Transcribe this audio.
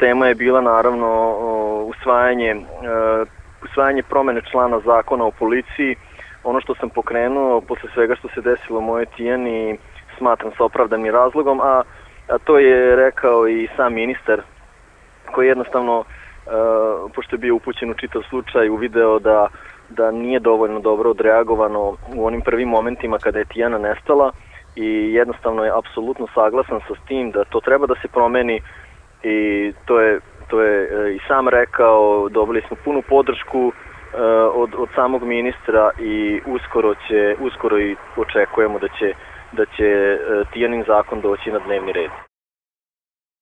tema je bila naravno usvajanje, usvajanje promene člana zakona o policiji. Ono što sam pokrenuo posle svega što se desilo u moje Tijani smatram sa opravdanim razlogom, a, a to je rekao i sam ministar koji jednostavno, pošto je bio upućen u čitav slučaj, uvideo da da nije dovoljno dobro odreagovano u onim prvim momentima kada je Tijana nestala i jednostavno je apsolutno saglasan sa tim da to treba da se promeni i to je, to je e, i sam rekao, dobili smo punu podršku e, od, od samog ministra i uskoro će uskoro i očekujemo da će da će e, Tijanin zakon doći na dnevni red.